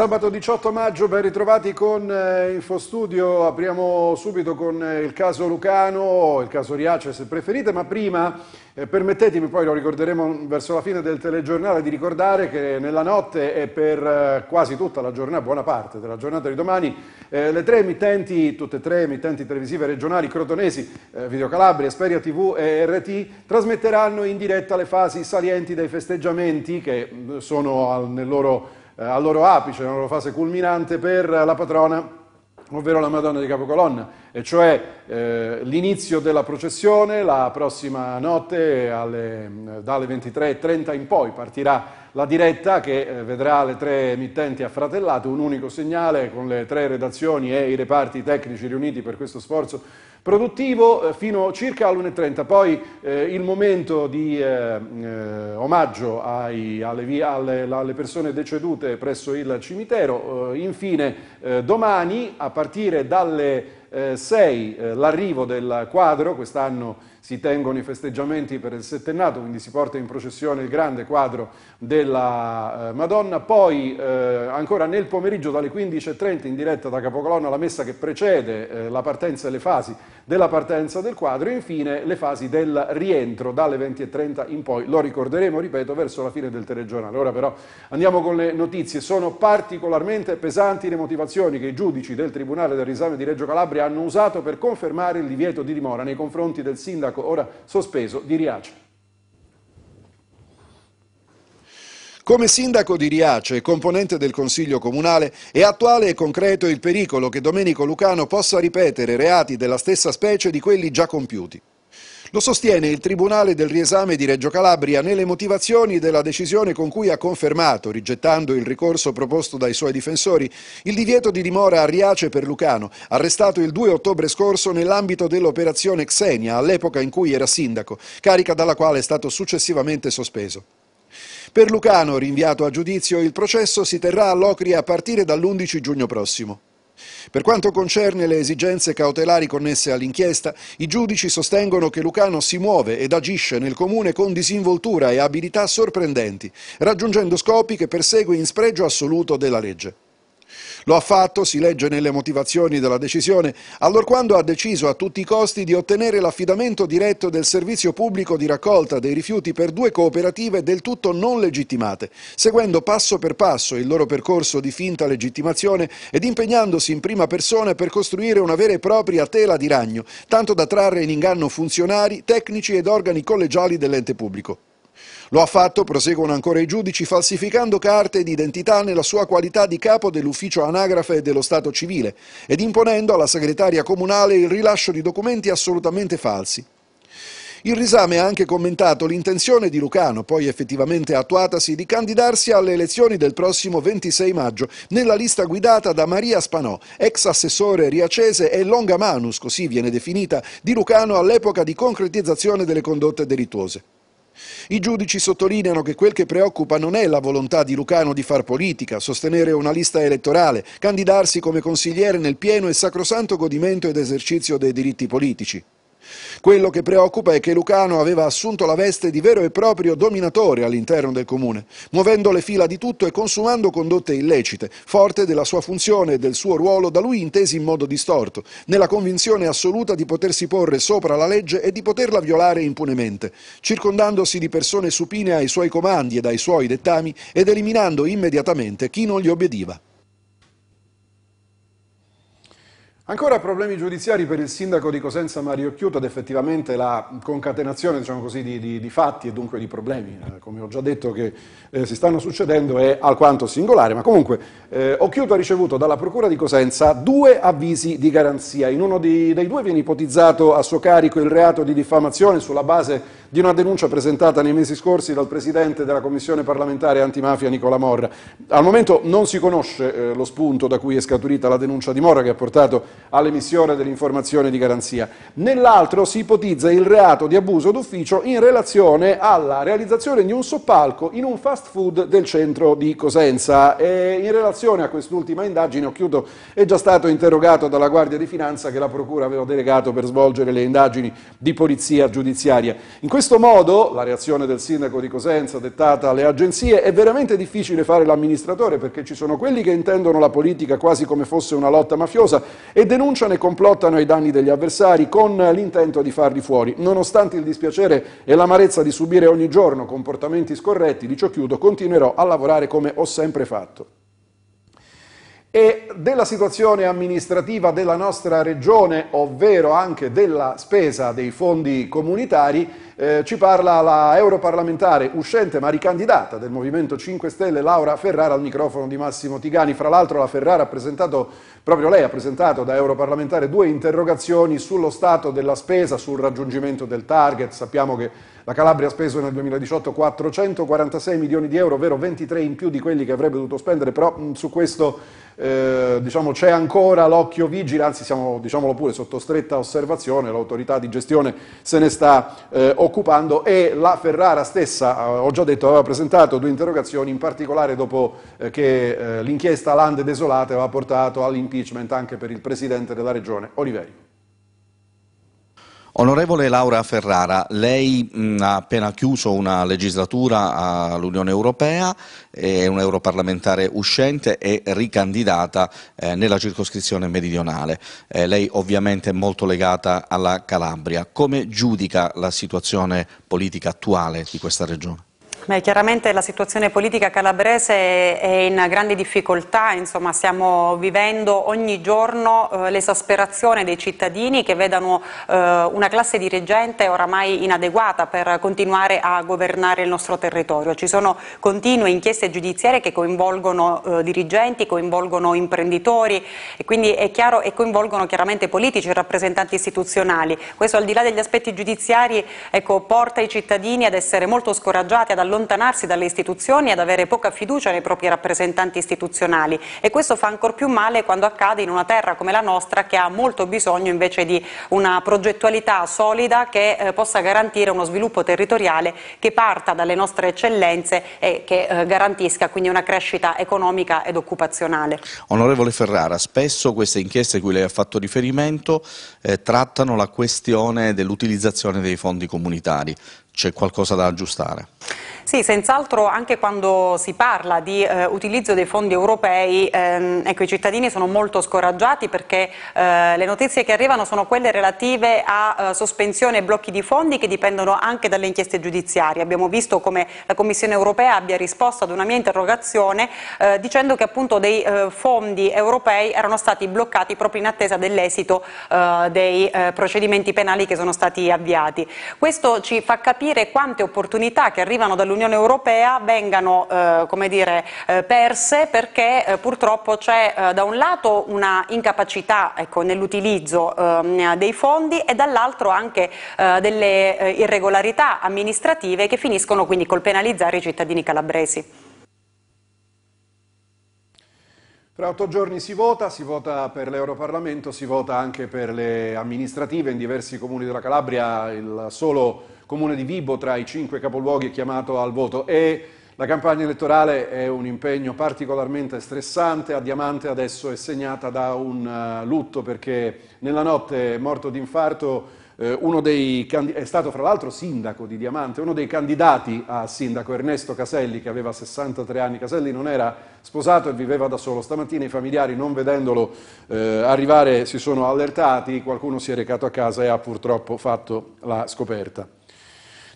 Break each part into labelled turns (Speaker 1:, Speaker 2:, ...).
Speaker 1: Sabato 18 maggio, ben ritrovati con eh, Infostudio, apriamo subito con eh, il caso Lucano, il caso Riace se preferite, ma prima eh, permettetemi, poi lo ricorderemo verso la fine del telegiornale, di ricordare che nella notte e per eh, quasi tutta la giornata, buona parte della giornata di domani, eh, le tre emittenti, tutte e tre emittenti televisive regionali crotonesi, eh, Video Calabria, Esperia TV e RT, trasmetteranno in diretta le fasi salienti dei festeggiamenti che mm, sono al, nel loro eh, al loro apice, nella loro fase culminante per la patrona ovvero la Madonna di Capocolonna, e cioè eh, l'inizio della processione, la prossima notte alle, dalle 23.30 in poi partirà la diretta che eh, vedrà le tre emittenti affratellate, un unico segnale con le tre redazioni e i reparti tecnici riuniti per questo sforzo produttivo eh, fino circa all'1.30, poi eh, il momento di eh, eh omaggio ai, alle, alle, alle, persone decedute presso il cimitero, eh, infine domani a partire dalle 6 l'arrivo del quadro, quest'anno si tengono i festeggiamenti per il settennato, quindi si porta in processione il grande quadro della eh, Madonna, poi eh, ancora nel pomeriggio dalle 15.30 in diretta da Capocolonna la messa che precede eh, la partenza e le fasi della partenza del quadro. E infine le fasi del rientro dalle 20.30 in poi, lo ricorderemo, ripeto, verso la fine del telegiornale. Ora però andiamo con le notizie, sono particolarmente pesanti le motivazioni che i giudici del Tribunale del Risame di Reggio Calabria hanno usato per confermare il divieto di dimora nei confronti del sindaco sindaco ora sospeso di Riace.
Speaker 2: Come sindaco di Riace componente del Consiglio Comunale è attuale e concreto il pericolo che Domenico Lucano possa ripetere reati della stessa specie di quelli già compiuti. Lo sostiene il Tribunale del riesame di Reggio Calabria nelle motivazioni della decisione con cui ha confermato, rigettando il ricorso proposto dai suoi difensori, il divieto di dimora a Riace per Lucano, arrestato il 2 ottobre scorso nell'ambito dell'operazione Xenia, all'epoca in cui era sindaco, carica dalla quale è stato successivamente sospeso. Per Lucano, rinviato a giudizio, il processo si terrà a Locri a partire dall'11 giugno prossimo. Per quanto concerne le esigenze cautelari connesse all'inchiesta, i giudici sostengono che Lucano si muove ed agisce nel comune con disinvoltura e abilità sorprendenti, raggiungendo scopi che persegue in spregio assoluto della legge. Lo ha fatto, si legge nelle motivazioni della decisione, allorquando ha deciso a tutti i costi di ottenere l'affidamento diretto del servizio pubblico di raccolta dei rifiuti per due cooperative del tutto non legittimate, seguendo passo per passo il loro percorso di finta legittimazione ed impegnandosi in prima persona per costruire una vera e propria tela di ragno, tanto da trarre in inganno funzionari, tecnici ed organi collegiali dell'ente pubblico. Lo ha fatto, proseguono ancora i giudici, falsificando carte d'identità nella sua qualità di capo dell'ufficio anagrafe dello Stato civile ed imponendo alla segretaria comunale il rilascio di documenti assolutamente falsi. Il risame ha anche commentato l'intenzione di Lucano, poi effettivamente attuatasi, di candidarsi alle elezioni del prossimo 26 maggio nella lista guidata da Maria Spanò, ex assessore riacese e longa manus, così viene definita, di Lucano all'epoca di concretizzazione delle condotte delittuose. I giudici sottolineano che quel che preoccupa non è la volontà di Lucano di far politica, sostenere una lista elettorale, candidarsi come consigliere nel pieno e sacrosanto godimento ed esercizio dei diritti politici. Quello che preoccupa è che Lucano aveva assunto la veste di vero e proprio dominatore all'interno del comune, muovendo le fila di tutto e consumando condotte illecite, forte della sua funzione e del suo ruolo da lui intesi in modo distorto, nella convinzione assoluta di potersi porre sopra la legge e di poterla violare impunemente, circondandosi di persone supine ai suoi comandi ed ai suoi dettami ed eliminando immediatamente chi non gli obbediva.
Speaker 1: Ancora problemi giudiziari per il sindaco di Cosenza Mario Chiuto ed effettivamente la concatenazione diciamo così, di, di, di, fatti e dunque di problemi, eh, come ho già detto che eh, si stanno succedendo, è alquanto singolare, ma comunque eh, Occhiuto ha ricevuto dalla Procura di Cosenza due avvisi di garanzia, in uno di, dei due viene ipotizzato a suo carico il reato di diffamazione sulla base di una denuncia presentata nei mesi scorsi dal Presidente della Commissione parlamentare antimafia Nicola Morra. Al momento non si conosce eh, lo spunto da cui è scaturita la denuncia di Morra che ha portato all'emissione dell'informazione di garanzia. Nell'altro si ipotizza il reato di abuso d'ufficio in relazione alla realizzazione di un soppalco in un fast food del centro di Cosenza. E in relazione a quest'ultima indagine Occhiuto è già stato interrogato dalla Guardia di Finanza che la Procura aveva delegato per svolgere le indagini di polizia giudiziaria. In questo modo la reazione del sindaco di Cosenza dettata alle agenzie è veramente difficile fare l'amministratore perché ci sono quelli che intendono la politica quasi come fosse una lotta mafiosa e denunciano e complottano ai danni degli avversari con l'intento di farli fuori. Nonostante il dispiacere e l'amarezza di subire ogni giorno comportamenti scorretti, dice chiudo, continuerò a lavorare come ho sempre fatto e della situazione amministrativa della nostra regione, ovvero anche della spesa dei fondi comunitari, eh, ci parla la europarlamentare uscente ma ricandidata del Movimento 5 Stelle Laura Ferrara al microfono di Massimo Tigani. Fra l'altro la Ferrara ha presentato, proprio lei ha presentato da europarlamentare due interrogazioni sullo stato della spesa, sul raggiungimento del target. Sappiamo che la Calabria ha speso nel 2018 446 milioni di euro, ovvero 23 in più di quelli che avrebbe dovuto spendere, però mh, su questo eh, diciamo, c'è ancora l'occhio vigile, anzi siamo diciamolo pure sotto stretta osservazione, l'autorità di gestione se ne sta eh, occupando e la Ferrara stessa, eh, ho già detto, aveva presentato due interrogazioni, in particolare dopo eh, che eh, l'inchiesta Lande Desolate aveva portato all'impeachment anche per il presidente della regione, Oliveri.
Speaker 3: Onorevole Laura Ferrara, lei mh, ha appena chiuso una legislatura all'Unione Europea, è un europarlamentare uscente e ricandidata eh, nella circoscrizione meridionale. Eh, lei ovviamente è molto legata alla Calabria. Come giudica la situazione politica attuale di questa regione?
Speaker 4: Beh, chiaramente la situazione politica calabrese è in grande difficoltà, insomma, stiamo vivendo ogni giorno eh, l'esasperazione dei cittadini che vedano eh, una classe dirigente oramai inadeguata per continuare a governare il nostro territorio. Ci sono continue inchieste giudiziarie che coinvolgono eh, dirigenti, coinvolgono imprenditori e quindi è chiaro e coinvolgono chiaramente politici e rappresentanti istituzionali. Questo al di là degli aspetti giudiziari ecco, porta i cittadini ad essere molto scoraggiati, ad allontanarsi allontanarsi dalle istituzioni e ad avere poca fiducia nei propri rappresentanti istituzionali e questo fa ancor più male quando accade in una terra come la nostra che ha molto bisogno invece di una progettualità solida che eh, possa garantire uno sviluppo territoriale che parta dalle nostre eccellenze e che eh, garantisca quindi una crescita economica ed occupazionale.
Speaker 3: Onorevole Ferrara, spesso queste inchieste a cui lei ha fatto riferimento eh, trattano la questione dell'utilizzazione dei fondi comunitari. C'è qualcosa da aggiustare?
Speaker 4: Sì, senz'altro anche quando si parla di eh, utilizzo dei fondi europei, ehm, ecco, i cittadini sono molto scoraggiati perché eh, le notizie che arrivano sono quelle relative a eh, sospensione e blocchi di fondi che dipendono anche dalle inchieste giudiziarie. Abbiamo visto come la Commissione europea abbia risposto ad una mia interrogazione eh, dicendo che appunto dei eh, fondi europei erano stati bloccati proprio in attesa dell'esito eh, dei procedimenti penali che sono stati avviati. Questo ci fa capire quante opportunità che arrivano dall'Unione Europea vengano eh, dire, eh, perse perché eh, purtroppo c'è eh, da un lato una incapacità ecco, nell'utilizzo ehm, dei fondi e dall'altro anche eh, delle eh, irregolarità amministrative che finiscono quindi col penalizzare i cittadini calabresi.
Speaker 1: Tra otto giorni si vota, si vota per l'Europarlamento, si vota anche per le amministrative in diversi comuni della Calabria, il solo comune di Vibo tra i cinque capoluoghi chiamato al voto e la campagna elettorale è un impegno particolarmente stressante, a Diamante adesso è segnata da un uh, lutto perché nella notte è morto d'infarto eh, uno dei è stato fra l'altro sindaco di Diamante, uno dei candidati a sindaco, Ernesto Caselli, che aveva 63 anni. Caselli non era sposato e viveva da solo. Stamattina i familiari, non vedendolo eh, arrivare, si sono allertati, qualcuno si è recato a casa e ha purtroppo fatto la scoperta.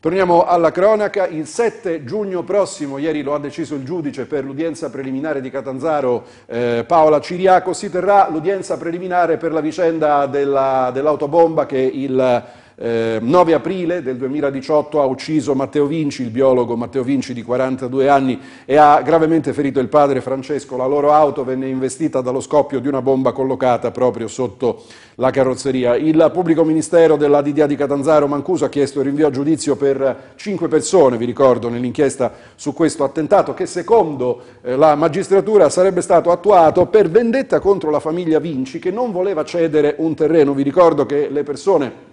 Speaker 1: Torniamo alla cronaca, il 7 giugno prossimo, ieri lo ha deciso il giudice per l'udienza preliminare di Catanzaro eh, Paola Ciriaco, si terrà l'udienza preliminare per la vicenda dell'autobomba dell che il eh, 9 aprile del 2018 ha ucciso Matteo Vinci, il biologo Matteo Vinci di 42 anni e ha gravemente ferito il padre Francesco. La loro auto venne investita dallo scoppio di una bomba collocata proprio sotto la carrozzeria. Il pubblico ministero della DDA di Catanzaro Mancuso ha chiesto il rinvio a giudizio per cinque persone, vi ricordo, nell'inchiesta su questo attentato che secondo eh, la magistratura sarebbe stato attuato per vendetta contro la famiglia Vinci che non voleva cedere un terreno. Vi ricordo che le persone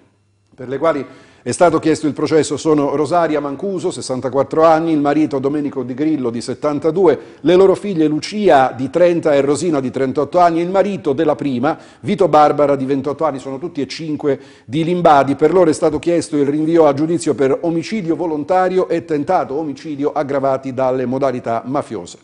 Speaker 1: per le quali è stato chiesto il processo sono Rosaria Mancuso, 64 anni, il marito Domenico Di Grillo di 72, le loro figlie Lucia di 30 e Rosina di 38 anni, il marito della prima, Vito Barbara di 28 anni, sono tutti e cinque di Limbadi. Per loro è stato chiesto il rinvio a giudizio per omicidio volontario e tentato omicidio aggravati dalle modalità mafiose.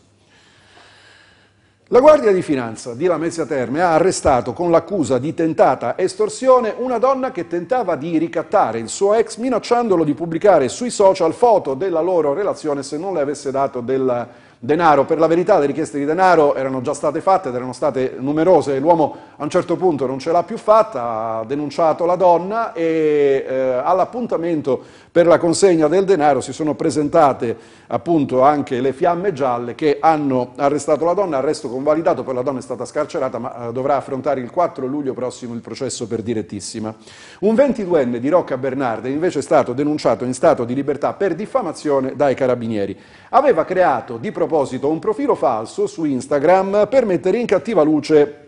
Speaker 1: La Guardia di Finanza di Lamezia Terme ha arrestato con l'accusa di tentata estorsione una donna che tentava di ricattare il suo ex minacciandolo di pubblicare sui social foto della loro relazione se non le avesse dato del denaro. Per la verità le richieste di denaro erano già state fatte ed erano state numerose. L'uomo a un certo punto non ce l'ha più fatta, ha denunciato la donna e eh, all'appuntamento per la consegna del denaro si sono presentate appunto anche le fiamme gialle che hanno arrestato la donna, arresto convalidato, poi la donna è stata scarcerata ma eh, dovrà affrontare il 4 luglio prossimo il processo per direttissima. Un 22enne di Rocca Bernarde invece è stato denunciato in stato di libertà per diffamazione dai carabinieri. Aveva creato di proposito un profilo falso su Instagram per mettere in cattiva luce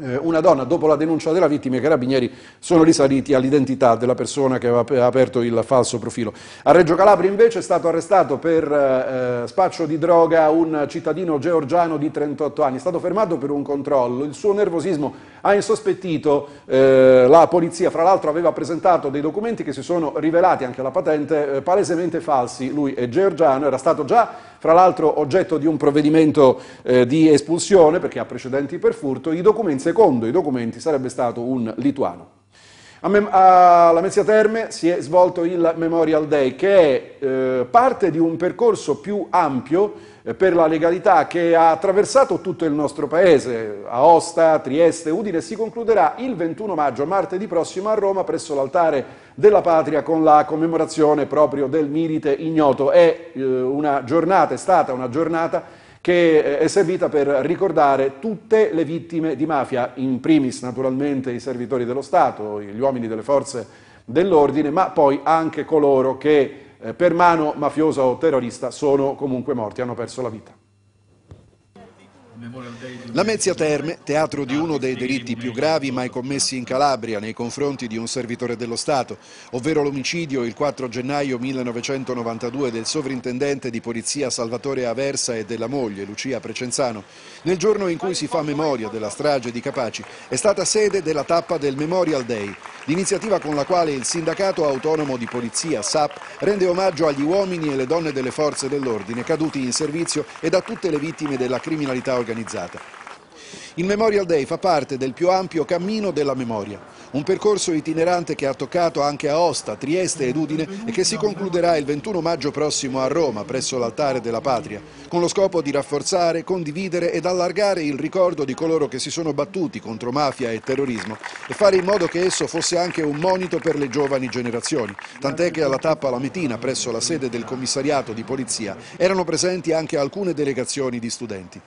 Speaker 1: eh, una donna, dopo la denuncia della vittima, i carabinieri sono risaliti all'identità della persona che aveva aperto il falso profilo. A Reggio Calabria invece è stato arrestato per eh, spaccio di droga un cittadino georgiano di 38 anni, è stato fermato per un controllo, il suo nervosismo ha insospettito eh, la polizia, fra l'altro aveva presentato dei documenti che si sono rivelati anche alla patente eh, palesemente falsi, lui è georgiano, era stato già fra l'altro oggetto di un provvedimento eh, di espulsione perché ha precedenti per furto, i documenti, secondo i documenti sarebbe stato un lituano. Alla Mezzia Terme si è svolto il Memorial Day che è eh, parte di un percorso più ampio per la legalità che ha attraversato tutto il nostro paese, Aosta, Trieste, Udine, si concluderà il 21 maggio, martedì prossimo a Roma, presso l'altare della patria con la commemorazione proprio del milite ignoto. È eh, una giornata, è stata una giornata che eh, è servita per ricordare tutte le vittime di mafia, in primis naturalmente i servitori dello Stato, gli uomini delle forze dell'ordine, ma poi anche coloro che eh, per mano mafiosa o terrorista sono comunque morti, hanno perso la vita.
Speaker 2: La Mezzia Terme, teatro di uno dei delitti più gravi mai commessi in Calabria nei confronti di un servitore dello Stato, ovvero l'omicidio il 4 gennaio 1992 del sovrintendente di polizia Salvatore Aversa e della moglie Lucia Precenzano, nel giorno in cui si fa memoria della strage di Capaci, è stata sede della tappa del Memorial Day, l'iniziativa con la quale il Sindacato Autonomo di Polizia, SAP, rende omaggio agli uomini e le donne delle forze dell'ordine caduti in servizio ed a tutte le vittime della criminalità organizzata. Il Memorial Day fa parte del più ampio cammino della memoria, un percorso itinerante che ha toccato anche Aosta, Trieste ed Udine e che si concluderà il 21 maggio prossimo a Roma, presso l'altare della patria, con lo scopo di rafforzare, condividere ed allargare il ricordo di coloro che si sono battuti contro mafia e terrorismo e fare in modo che esso fosse anche un monito per le giovani generazioni, tant'è che alla tappa Lametina, presso la sede del commissariato di polizia, erano presenti anche alcune delegazioni di studenti.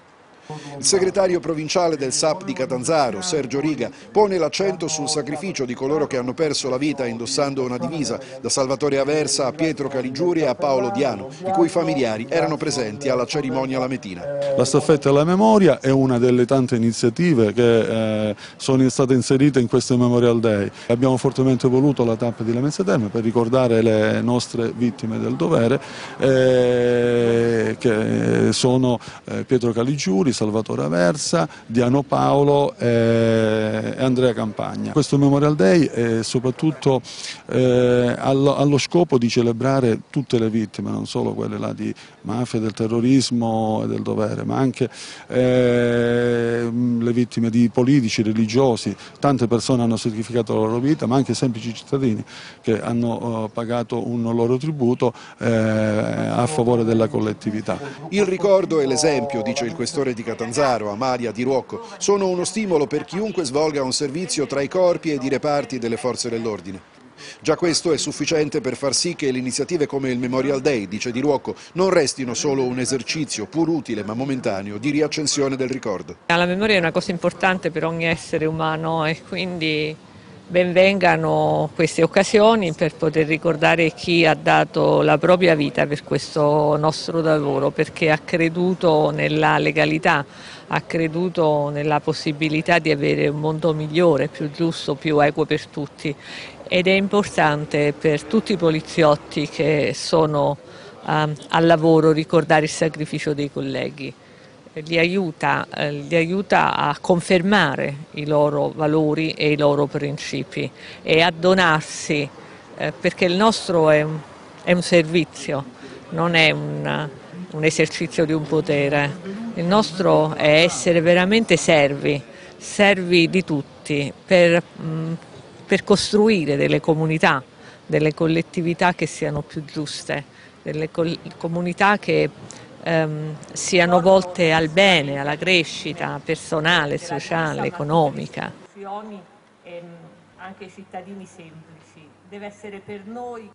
Speaker 2: Il segretario provinciale del SAP di Catanzaro, Sergio Riga, pone l'accento sul sacrificio di coloro che hanno perso la vita indossando una divisa, da Salvatore Aversa a Pietro Caligiuri e a Paolo Diano, i cui familiari erano presenti alla cerimonia lametina.
Speaker 5: La staffetta alla memoria è una delle tante iniziative che eh, sono state inserite in questo Memorial Day. Abbiamo fortemente voluto la tappa di Lamezia Terme per ricordare le nostre vittime del dovere, eh, che sono eh, Pietro Caligiuri, Salvatore Aversa, Diano Paolo e Andrea Campagna. Questo Memorial Day è soprattutto eh, allo, scopo di celebrare tutte le vittime, non solo quelle là di mafia, del terrorismo e del dovere, ma anche eh, le vittime di politici, religiosi, tante persone hanno sacrificato la loro vita, ma anche semplici cittadini che hanno eh, pagato un loro tributo eh, a favore della collettività.
Speaker 2: Il ricordo e l'esempio, dice il questore di Catanzaro, Amalia di Ruocco, sono uno stimolo per chiunque svolga un servizio tra i corpi ed i reparti delle forze dell'ordine. Già questo è sufficiente per far sì che le iniziative come il Memorial Day, dice Di Ruocco, non restino solo un esercizio pur utile ma momentaneo di riaccensione del ricordo.
Speaker 6: La memoria è una cosa importante per ogni essere umano e quindi benvengano queste occasioni per poter ricordare chi ha dato la propria vita per questo nostro lavoro, perché ha creduto nella legalità, ha creduto nella possibilità di avere un mondo migliore, più giusto, più equo per tutti. Ed è importante per tutti i poliziotti che sono um, al lavoro ricordare il sacrificio dei colleghi li aiuta, eh, li aiuta, a confermare i loro valori e i loro principi e a donarsi, eh, perché il nostro è un, è un servizio, non è un, un, esercizio di un potere. Il nostro è essere veramente servi, servi di tutti, per, mm, per costruire delle comunità, delle collettività che siano più giuste, delle comunità che ehm, siano volte al bene, alla crescita personale, sociale, economica.
Speaker 7: Ehm, anche i cittadini semplici, deve essere per noi.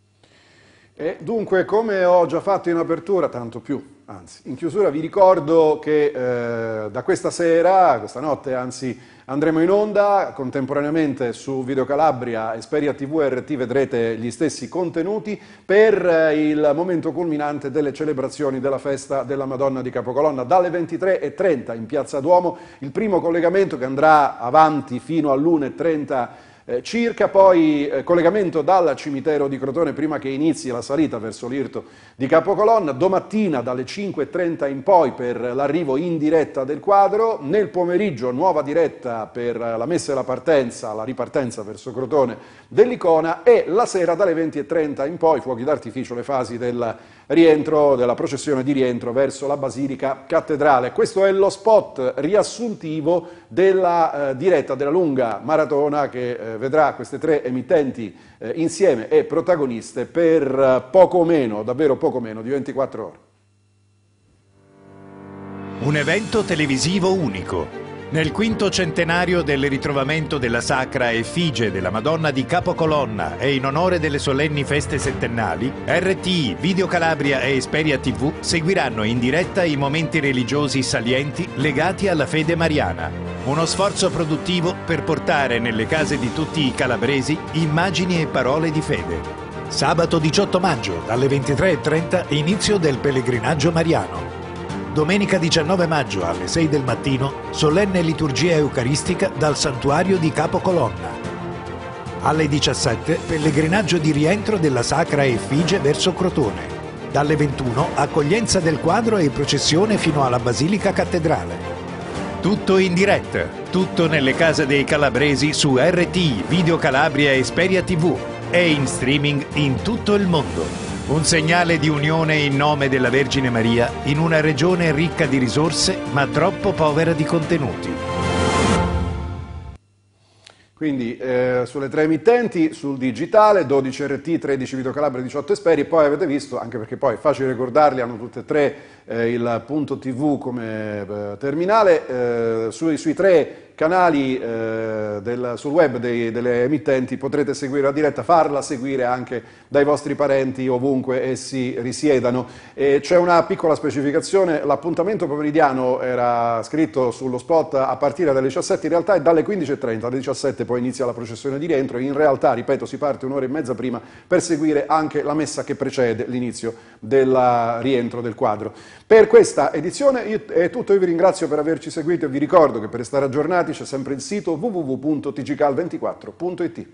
Speaker 1: E dunque, come ho già fatto in apertura, tanto più, anzi, in chiusura vi ricordo che eh, da questa sera, questa notte anzi, Andremo in onda contemporaneamente su Video Calabria, Esperia TV e RT vedrete gli stessi contenuti per eh, il momento culminante delle celebrazioni della festa della Madonna di Capocolonna. Dalle 23.30 in Piazza Duomo, il primo collegamento che andrà avanti fino all'1.30 eh, circa, poi eh, collegamento dal cimitero di Crotone prima che inizi la salita verso l'Irto di Capocolonna, domattina dalle 5.30 in poi per l'arrivo in diretta del quadro, nel pomeriggio nuova diretta per la messa e la partenza, la ripartenza verso Crotone dell'icona e la sera dalle 20.30 in poi fuochi d'artificio le fasi del rientro, della processione di rientro verso la Basilica Cattedrale. Questo è lo spot riassuntivo della eh, diretta della lunga maratona che eh, vedrà queste tre emittenti eh, insieme e protagoniste per eh, poco meno, davvero poco meno di 24 ore.
Speaker 8: Un evento televisivo unico nel quinto centenario del ritrovamento della sacra effigie della Madonna di Capocolonna e in onore delle solenni feste settennali, RTI, Video Calabria e Esperia TV seguiranno in diretta i momenti religiosi salienti legati alla fede mariana. Uno sforzo produttivo per portare nelle case di tutti i calabresi immagini e parole di fede. Sabato 18 maggio, dalle 23.30, inizio del pellegrinaggio mariano. Domenica 19 maggio alle 6 del mattino, solenne liturgia eucaristica dal santuario di Capocolonna. Alle 17, pellegrinaggio di rientro della Sacra Effigie verso Crotone. Dalle 21, accoglienza del quadro e processione fino alla Basilica Cattedrale. Tutto in diretta, tutto nelle case dei calabresi su RTI, Video Calabria e Speria TV e in streaming in tutto il mondo. Un segnale di unione in nome della Vergine Maria in una regione ricca di risorse ma troppo povera di contenuti.
Speaker 1: Quindi eh, sulle tre emittenti, sul digitale, 12 RT, 13 Video Calabria, 18 Esperi, poi avete visto, anche perché poi è facile ricordarli, hanno tutte e tre eh, il punto TV come eh, terminale, eh, sui, sui tre canali eh, del, sul web dei, delle emittenti potrete seguire la diretta, farla seguire anche dai vostri parenti ovunque essi risiedano. c'è una piccola specificazione, l'appuntamento pomeridiano era scritto sullo spot a partire dalle 17, in realtà è dalle 15.30, alle 17 poi inizia la processione di rientro, in realtà, ripeto, si parte un'ora e mezza prima per seguire anche la messa che precede l'inizio del rientro del quadro. Per questa edizione è tutto, io vi ringrazio per averci seguito e vi ricordo che per restare aggiornati c'è sempre il sito www.tgcal24.it.